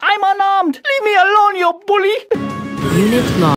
I'm unarmed. Leave me alone, you bully. Unit lost.